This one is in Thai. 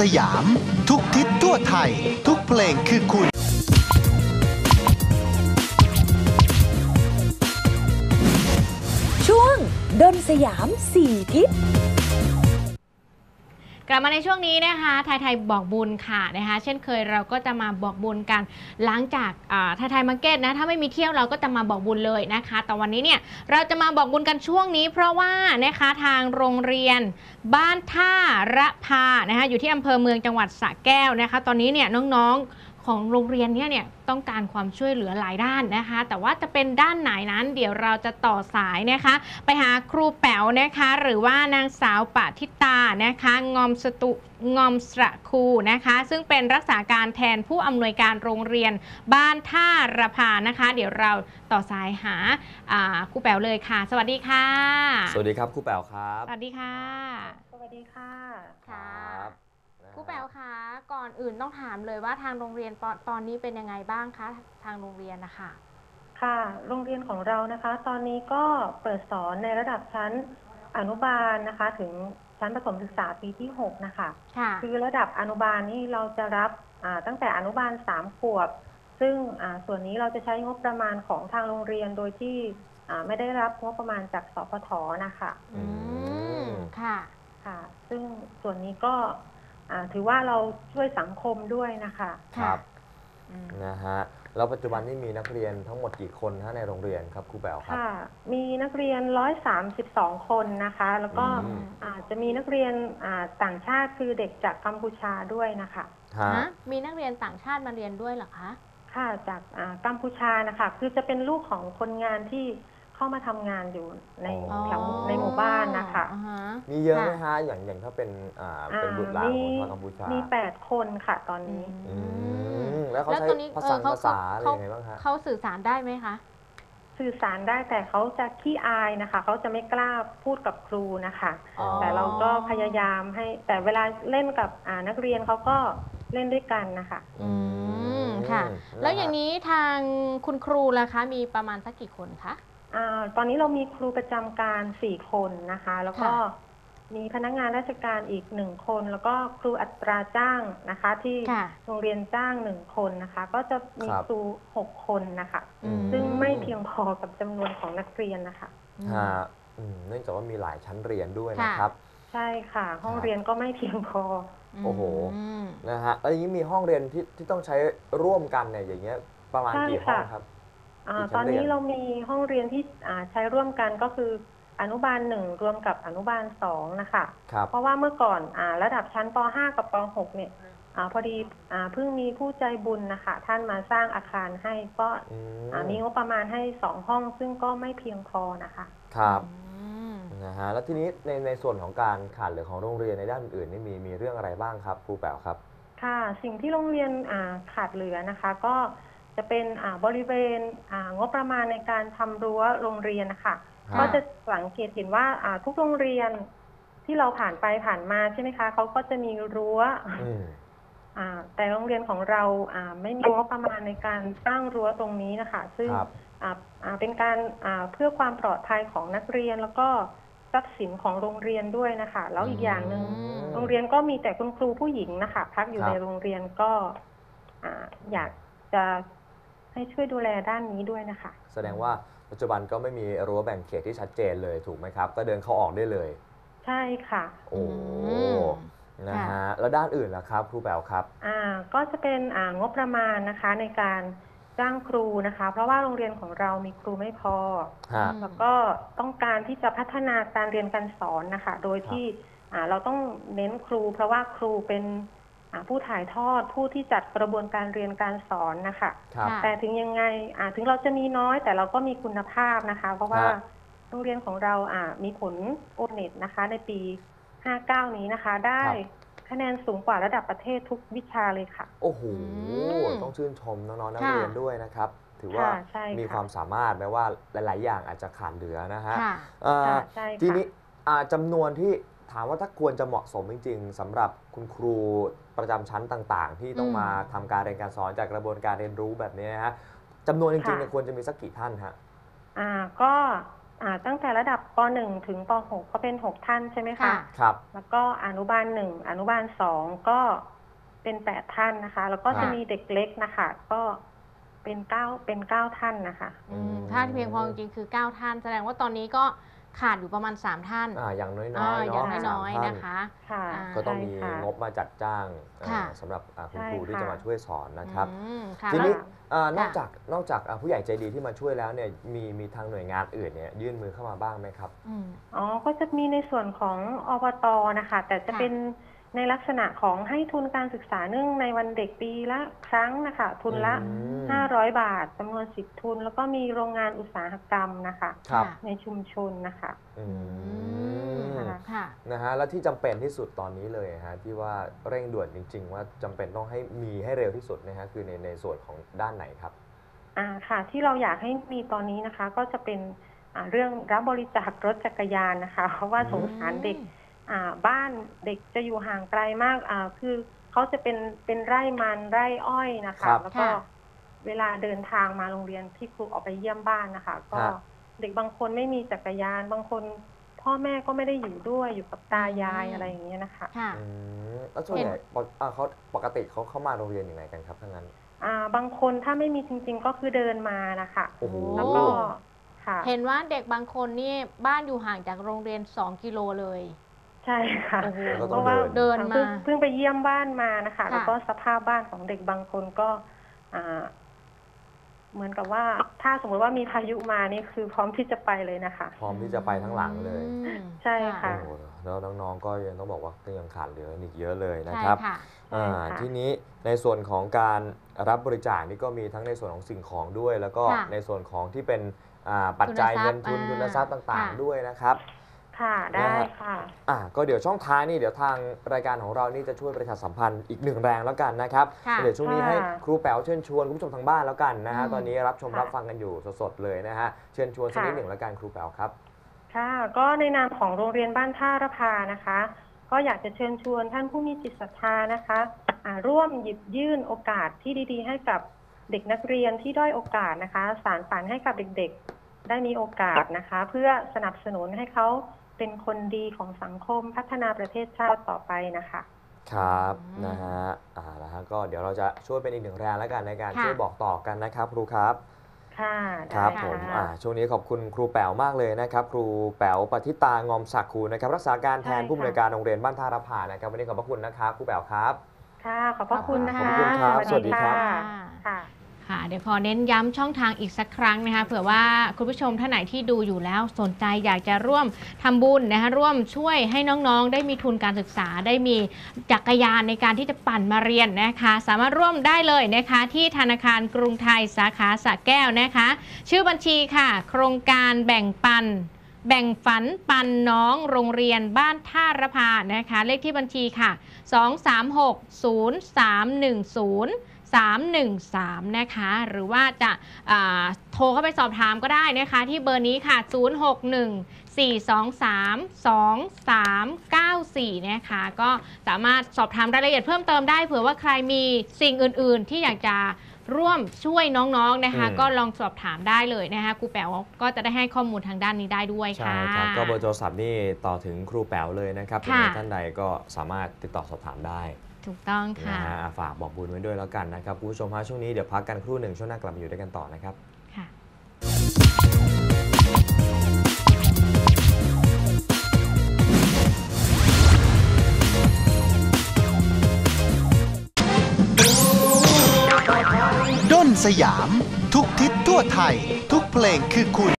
สยาม ทุกทิศทั่วไทย ทุกเพลงคือคุณ ช่วงดนสยามสี่ทิศ ลับมาในช่วงนี้นะคะไทยไทยบอกบุญค่ะนะคะเช่นเคยเราก็จะมาบอกบุญกันหลังจากไทยไทยมาร์เก็ตนะถ้าไม่มีเที่ยวเราก็จะมาบอกบุญเลยนะคะแต่วันนี้เนี่ยเราจะมาบอกบุญกันช่วงนี้ เพราะว่านะคะทางโรงเรียนบ้านท่าระพานะคะอยู่ที่อำเภอเมืองจังหวัดสระแก้วนะคะตอนนี้เนี่ยน้องๆ ของโรงเรียนเนี่ยเนี่ยต้องการความช่วยเหลือหลายด้านนะคะ แต่ว่าจะเป็นด้านไหนนั้น เดี๋ยวเราจะต่อสายนะคะ ไปหาครูแป๋วนะคะ หรือว่านางสาวปะทิตานะคะงอมสตุงอมสระคูนะคะ ซึ่งเป็นรักษาการแทนผู้อำนวยการโรงเรียนบ้านท่าระพานะคะ เดี๋ยวเราต่อสายหาอ่าครูแป๋วเลยค่ะ สวัสดีค่ะ สวัสดีครับครูแป๋วครับ สวัสดีค่ะ สวัสดีค่ะค่ะครับนะฮะ ครูแป๋วคะก่อนอื่นต้องถามเลยว่าทางโรงเรียนตอนตอนนี้เป็นยังไงบ้างคะทางโรงเรียนนะคะค่ะ โรงเรียนของเรานะคะ ตอนนี้ก็เปิดสอนในระดับชั้นอนุบาลนะคะ ถึงชั้นประถมศึกษาปีที่6นะคะค่ะคือระดับอนุบาลนี่เราจะรับอ่าตั้งแต่อนุบาล3ขวบ ซึ่งอ่าส่วนนี้เราจะใช้งบประมาณของทางโรงเรียนโดยที่อ่าไม่ได้รับงบประมาณจากสพทนะคะ อืมค่ะค่ะ ซึ่งส่วนนี้ก็ อ่าถือว่าเราช่วยสังคมด้วยนะคะครับอืมนะฮะแล้วปัจจุบันนี่มีนักเรียนทั้งหมดกี่คนฮะในโรงเรียนครับครูแป๋วครับ ค่ะ มีนักเรียน 132 คนนะคะ แล้วก็อืมอาจจะมีนักเรียนอ่าต่างชาติคือเด็กจากกัมพูชาด้วยนะคะ ฮะฮะมีนักเรียนต่างชาติมาเรียนด้วยเหรอคะ ค่ะจากอ่ากัมพูชานะคะ คือจะเป็นลูกของคนงานที่ เข้ามาทำงานอยู่ในอ๋อ แถวในหมู่บ้านนะคะ อ่าฮะมีเยอะไหมค่ะฮะอย่างอย่างถ้าเป็นอ่าอ่าเป็นบุตรหลานมีของชาวกัมพูชามี8คนค่ะตอนนี้ อืมแล้วเขาใช้ตอนนี้ภาษาเออเขาภาษาอะไรเขา ยังไงบ้างฮะ เขาสื่อสารได้ไหมคะ สื่อสารได้แต่เขาจะขี้อายนะคะ เขาจะไม่กล้าพูดกับครูนะคะ อ๋อ แต่เราก็พยายามให้ แต่เวลาเล่นกับอ่านักเรียนเขาก็เล่นด้วยกันนะคะ อืมค่ะ แล้วอย่างนี้ทางคุณครูล่ะคะ มีประมาณสักกี่คนคะ อาตอนนี้เรามีครูประจำการสี่คนนะคะ แล้วก็ค่ะ มีพนักงานราชการอีกหนึ่งคน แล้วก็ครูอัตราจ้างนะคะ ที่ค่ะ โรงเรียนจ้างหนึ่งคนนะคะ ก็จะมีครูหกคนนะคะ อืม ซึ่งไม่เพียงพอกับจำนวนของนักเรียนนะคะฮะอืมเนื่องจากว่ามีหลายชั้นเรียนด้วยค่ะ นะครับ ใช่ค่ะ ห้องครับ เรียนก็ไม่เพียงพอ โอ้โห ม นะฮะแล้วอย่างนี้มีห้องเรียนที่ที่ต้องใช้ร่วมกันเนี่ยอย่างเงี้ยประมาณใช่กี่ห้องค่ะ ครับ อากี่ชั้นตอนนี้เรียนเรามีห้องเรียนที่อ่าใช้ร่วมกันก็คืออนุบาลหนึ่งรวมกับอนุบาลสองนะคะ ครับ เพราะว่าเมื่อก่อนอาระดับชั้นป .5 กับป .6 เนี่ยอาพอดีอาเพิ่งมีผู้ใจบุญนะคะท่านมาสร้างอาคารให้ก็อือ่ามีงบประมาณให้สองห้อง ซึ่งก็ไม่เพียงพอนะคะ ครับอืมนะฮะแล้วทีนี้ในในส่วนของการขาดเหลือของโรงเรียนในด้านอื่นนี่มีมีเรื่องอะไรบ้างครับครูแป๋วครับ ค่ะ สิ่งที่โรงเรียนอ่าขาดเหลือนะคะ ก็ จะเป็นอ่าบริเวณอ่างบประมาณในการทำรั้วโรงเรียนนะคะค่ะก็จะสังเกตเห็นว่าอ่าทุกโรงเรียนที่เราผ่านไปผ่านมาใช่ไหมคะเขาก็จะมีรั้วอืมอ่าแต่โรงเรียนของเราอ่าไม่มีงบประมาณในการสร้างรั้วตรงนี้นะคะ ซึ่งครับ อ่าอ่าเป็นการอ่าเพื่อความปลอดภัยของนักเรียนแล้วก็ทรัพย์สินของโรงเรียนด้วยนะคะ แล้วอีกอย่างหนึ่ง อืม โรงเรียนก็มีแต่คุณครูผู้หญิงนะคะ พักอยู่ครับ ในโรงเรียนก็อ่าอยากจะ ให้ช่วยดูแลด้านนี้ด้วยนะคะ แสดงว่าปัจจุบันก็ไม่มีรั้วแบ่งเขตที่ชัดเจนเลยถูกไหมครับ ก็เดินเข้าออกได้เลย ใช่ค่ะโอ้อืมนะค่ะฮะแล้วด้านอื่นล่ะครับครูแป๋วครับ อ่าก็จะเป็นอ่างบประมาณนะคะในการจ้างครูนะคะ เพราะว่าโรงเรียนของเรามีครูไม่พอ ฮะ อืม แล้วก็ต้องการที่จะพัฒนาการเรียนการสอนนะคะ โดยที่อ่าเราต้องเน้นครู เพราะว่าครูเป็นอ่า ผู้ถ่ายทอดผู้ที่จัดกระบวนการเรียนการสอนนะคะครับค่ะแต่ถึงยังไงอ่าถึงเราจะมีน้อยแต่เราก็มีคุณภาพนะคะ เพราะว่าฮะโรงเรียนของเราอ่ามีผลโอเน็ตนะคะ ในปี 59 นี้นะคะ ได้คะแนนสูงกว่าระดับประเทศทุกวิชาเลยค่ะ โอ้โหอืมต้องชื่นชมน้องๆนักค่ะเรียนด้วยนะครับ ถือว่าค่ะใช่ค่ะมีความสามารถแม้ว่าหลาย ๆ อย่างอาจจะขาดเหลือนะฮะค่ะเอ่อค่ะใช่ค่ะทีนี้อ่าจำนวนที่ ถามว่าถ้าควรจะเหมาะสมจริง ๆสำหรับคุณครูประจำชั้นต่าง ๆ ที่ต้องอืมมาทำการเรียนการสอนจากกระบวนการเรียนรู้แบบนี้นะฮะจำนวนจริงๆเนี่ยควรจะมีสักกี่ท่านฮะอ่าก็อ่าตั้งแต่ระดับป .1 ถึงป .6 ก็เป็น 6 ท่านใช่ไหมคะค่ะครับ แล้วก็อนุบาลหนึ่งอนุบาลสองก็เป็นแปดท่านนะคะ แล้วก็ค่ะจะมีเด็กเล็กนะคะ ก็เป็นเก้าเป็นเก้าท่านนะคะอืมถ้าเพียงพอจริงๆคือ 9 ท่าน แสดงว่าตอนนี้ก็ ขาดอยู่ประมาณ 3 ท่านอ่าอย่างน้อยๆอ่าเนาะอย่างสามน้อยท่าๆนะคะ ค่ะอ่า ก็ต้องมีใช่ค่ะ งบมาจัดจ้างเอ่อค่ะสำหรับอ่าคุณใช่ครูที่ค่ะ จะมาช่วยสอนนะครับ อืมค่ะทีนี้ค่ะอ่านอกค่ะจากนอกจากอ่าผู้ใหญ่ใจดีที่มาช่วยแล้วเนี่ยมีมีทางหน่วยงานอื่นเนี่ยยื่นมือเข้ามาบ้างไหมครับ อืม อ๋อ ก็จะมีในส่วนของอบตนะคะ แต่จะค่ะ เป็น ในลักษณะของให้ทุนการศึกษาเนื่องในวันเด็กปีละครั้งนะคะ ทุนละอืม500บาทจำนวน10ทุน แล้วก็มีโรงงานอุตสาหกรรมนะคะ ครับ ในชุมชนนะคะ อือืมมค่ะ นะฮะแล้วที่จำเป็นที่สุดตอนนี้เลยฮะที่ว่าเร่งด่วนจริง ๆ ว่าจำเป็นต้องให้มีให้เร็วที่สุดนะฮะคือในในส่วนของด้านไหนครับ อ่าค่ะ ที่เราอยากให้มีตอนนี้นะคะ ก็จะเป็นอ่าเรื่องรับบริจาครถจักรยานนะคะ เพราะว่าสงสารเด็กอ่า บ้านเด็กจะอยู่ห่างไกลมากอ่าคือเขาจะเป็นเป็นไร่มันไร่อ้อยนะครัคะบแล้วก็ค่ะเวลาเดินทางมาโรงเรียนที่ครูออกไปเยี่ยมบ้านนะคะ ก็ฮะเด็กบางคนไม่มีจักรยาน บางคนพ่อแม่ก็ไม่ได้อยู่ด้วยอยู่กับตายายอืมอะไรอย่างเงี้ยนะคะค่ะอืมแล้วส่วนใหญ่เห็นปกอ่าเขาปกติเขาเข้ามาโรงเรียนยังไงกันครับทั้างนั้นอ่าบางคนถ้าไม่มีจริง ๆ ก็คือเดินมานะคะโอ้โหแล้วก็ค่ะเห็นว่าเด็กบางคนนี่บ้านอยู่ห่างจากโรงเรียน 2 กิโลเลย ใช่ค่ะโอ้โหแล้วก็เพต้องราะว่าเดินเดินเพิ่งมาเพิ่งไปเยี่ยมบ้านมานะคะ ค่ะ แล้วก็สภาพบ้านของเด็กบางคนก็ อ่า เหมือนกับว่า ถ้าสมมติว่ามีพายุมานี่คือพร้อมที่จะไปเลยนะคะ พร้อมที่จะไปทั้งหลังเลยอืมใช่ค่ะ โอ้โหแล้วน้องๆก็ยังต้องบอกว่าก็ยังขาดเหลืออีกเยอะเลยนะใช่ครับ ค่ะ อ่าใช่ค่ะ ทีนี้ในส่วนของการรับบริจาคนี่ก็มีทั้งในส่วนของสิ่งของด้วย แล้วก็ค่ะในส่วนของที่เป็นอ่าปัจจัยทุนทรัพย์เงินทุนอ่าทุนทรัพย์ต่างค่ะ ๆด้วยนะครับ ค่ะได้ค่ะ อ่าก็เดี๋ยวช่องท้ายนี่เดี๋ยวทางรายการของเรานี่จะช่วยประชาสัมพันธ์อีกหนึ่งแรงแล้วกันนะครับ ค่ะเดี๋ยวช่วงนี้ค่ะให้ครูแป๋วเชิญชวนคุณผู้ชมทางบ้านแล้วกันนะฮะอืมตอนนี้รับชมค่ะรับฟังกันอยู่สดๆเลยนะฮะเชิญชวนสักค่ะนิดหนึ่งแล้วกันครูแป๋วครับ ค่ะ ก็ในนามของโรงเรียนบ้านท่าระพานะคะ ก็อยากจะเชิญชวนท่านผู้มีจิตศรัทธานะคะอ่าร่วมหยิบยื่นโอกาสที่ดี ๆ ให้กับเด็กนักเรียนที่ด้อยโอกาสนะคะ สารฝันให้กับเด็กๆ ได้มีโอกาสนะคะ เพื่อสนับสนุนให้เขาเป็นคนดีของสังคมพัฒนาประเทศชาติต่อไปนะคะ ครับอืมนะฮะอ่าแล้วฮะก็เดี๋ยวเราจะช่วยเป็นอีกหนึ่งแรงแล้วกันในการค่ะ ช่วยบอกต่อกันนะครับครูครับ ค่ะครัได้บผมค่ะอ่าช่วงนี้ขอบคุณครูแป๋วมากเลยนะครับครูแป๋วปฏิตางอมศักดิ์ครูนะครับรักษาการแทนใช่ค่ะ ผู้อำนวยการโรงเรียนบ้านท่าระพานะครับวันนี้ขอบพระคุณนะครับครูแป๋วครับ ค่ะ ขอบพระคุณนะขอบคะคุณครับสวัสดีครับ ค่ะ ค่ะ ค่ะเดี๋ยวขอเน้นย้ำช่องทางอีกสักครั้งนะคะเผื่อว่าคุณผู้ชมท่านไหนที่ดูอยู่แล้วสนใจอยากจะร่วมทำบุญนะคะร่วมช่วยให้น้องๆ ได้มีทุนการศึกษาได้มีจักรยานในการที่จะปั่นมาเรียนนะคะ สามารถร่วมได้เลยนะคะ ที่ธนาคารกรุงไทยสาขาสระแก้วนะคะ ชื่อบัญชีค่ะ โครงการแบ่งปันแบ่งฝันปันน้องโรงเรียนบ้านท่าระพานะคะ เลขที่บัญชีค่ะ 236 0310 313 นะคะ หรือว่าจะอ่าโทรเข้าไปสอบถามก็ได้นะคะ ที่เบอร์นี้ค่ะ 061 423 2394 นะคะ ก็สามารถสอบถามรายละเอียดเพิ่มเติมได้เผื่อว่าใครมีสิ่งอื่น ๆ ที่อยากจะร่วมช่วยน้องๆนะคะอืมก็ลองสอบถามได้เลยนะคะครูแป๋วก็จะได้ให้ข้อมูลทางด้านนี้ได้ด้วยใช่ค่ะครับก็เบอร์โทรศัพท์นี่ต่อถึงครูแป๋วเลยนะครับค่ะยังไงท่านใดก็สามารถติดต่อสอบถามได้ ถูกต้องนะค่ะฮะอะฝากบอกบุญไว้ด้วยแล้วกันนะครับคุณผู้ชมฮะช่วงนี้เดี๋ยวพักกันครู่หนึ่งช่วงหน้ากลับมาอยู่ด้วยกันต่อนะครับ ค่ะ ด้นสยาม ทุกทิศทั่วไทย ทุกเพลงคือคุณ